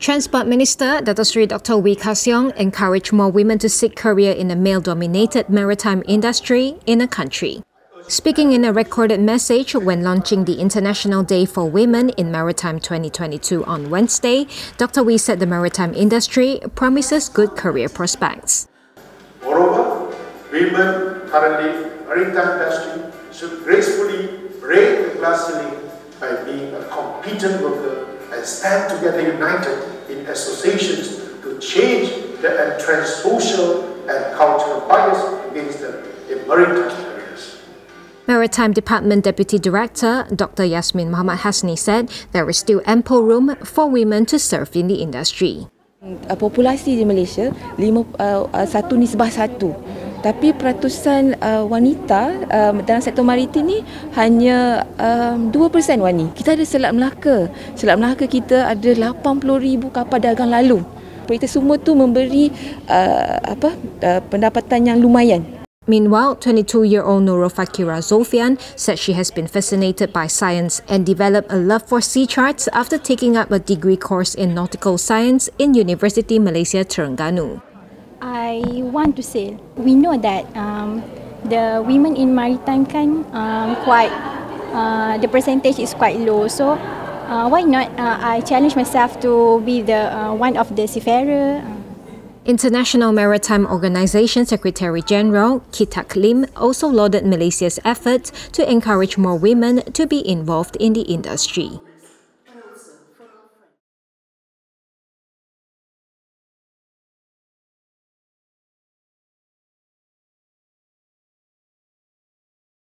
Transport Minister Datuk Seri Dr. Wee Ka Siong encouraged more women to seek career in the male-dominated maritime industry in the country. Speaking in a recorded message when launching the International Day for Women in Maritime 2022 on Wednesday, Dr. Wee said the maritime industry promises good career prospects. Moreover, women currently in maritime industry should gracefully break the glass ceiling by being a competent worker stand together united in associations to change the entrenched social and cultural bias against them in maritime areas. Maritime Department Deputy Director Dr. Yasmin Muhammad Hasni said there is still ample room for women to serve in the industry. Uh, populasi di Malaysia lima, uh, uh, satu nisbah satu tapi peratusan uh, wanita uh, dalam sektor maritim ni hanya um, 2% wanita. Kita ada Selat Melaka. Selat Melaka kita ada 80,000 kapal dagang lalu. Kita semua tu memberi uh, apa uh, pendapatan yang lumayan. Meanwhile, 22-year-old Nurul Fakira Zulfian said she has been fascinated by science and developed a love for sea charts after taking up a degree course in nautical science in University Malaysia Terengganu. I want to say we know that um, the women in maritime can um, quite uh, the percentage is quite low. So uh, why not? Uh, I challenge myself to be the uh, one of the seafarer. International Maritime Organization Secretary General Kitack Lim also lauded Malaysia's efforts to encourage more women to be involved in the industry.